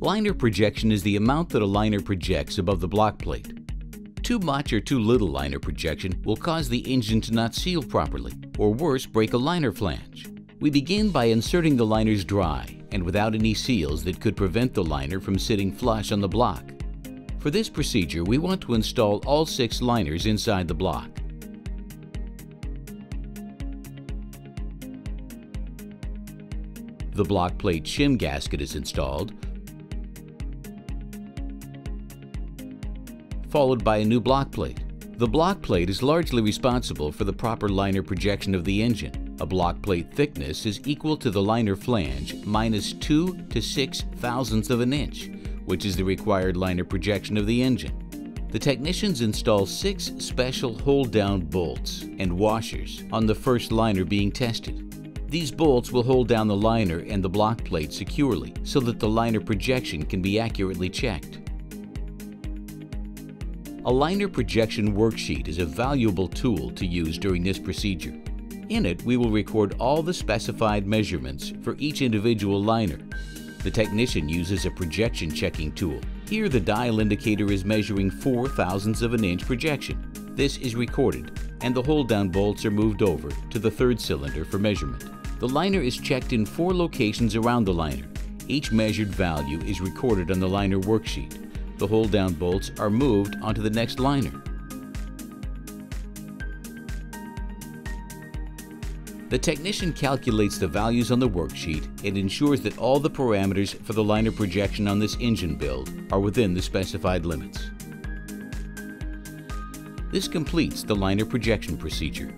Liner projection is the amount that a liner projects above the block plate. Too much or too little liner projection will cause the engine to not seal properly, or worse, break a liner flange. We begin by inserting the liners dry and without any seals that could prevent the liner from sitting flush on the block. For this procedure, we want to install all six liners inside the block. The block plate shim gasket is installed, followed by a new block plate. The block plate is largely responsible for the proper liner projection of the engine. A block plate thickness is equal to the liner flange minus 2 to 6 thousandths of an inch, which is the required liner projection of the engine. The technicians install six special hold-down bolts and washers on the first liner being tested. These bolts will hold down the liner and the block plate securely so that the liner projection can be accurately checked. A liner projection worksheet is a valuable tool to use during this procedure. In it, we will record all the specified measurements for each individual liner. The technician uses a projection checking tool. Here the dial indicator is measuring 4 thousandths of an inch projection. This is recorded and the hold-down bolts are moved over to the third cylinder for measurement. The liner is checked in four locations around the liner. Each measured value is recorded on the liner worksheet the hold-down bolts are moved onto the next liner. The technician calculates the values on the worksheet and ensures that all the parameters for the liner projection on this engine build are within the specified limits. This completes the liner projection procedure.